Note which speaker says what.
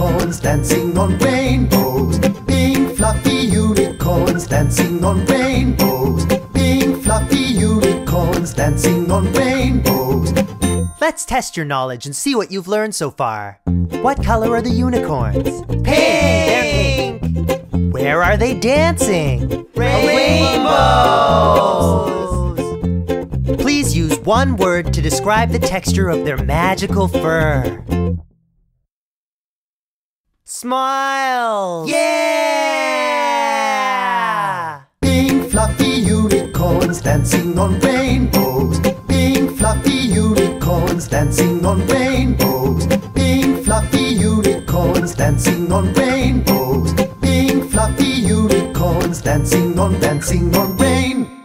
Speaker 1: unicorns dancing on rainbows. Pink fluffy unicorns dancing on rainbows. Pink fluffy unicorns dancing on rainbows.
Speaker 2: Let's test your knowledge and see what you've learned so far. What color are the unicorns?
Speaker 3: Pink!
Speaker 2: They're pink! Where are they dancing?
Speaker 3: Rainbows!
Speaker 2: Please use one word to describe the texture of their magical fur. Smile! Yeah!
Speaker 1: Pink fluffy unicorns dancing on rainbows. Pink fluffy unicorns dancing on rainbows. Pink fluffy unicorns dancing on rainbows. Pink fluffy unicorns dancing on dancing on rainbows.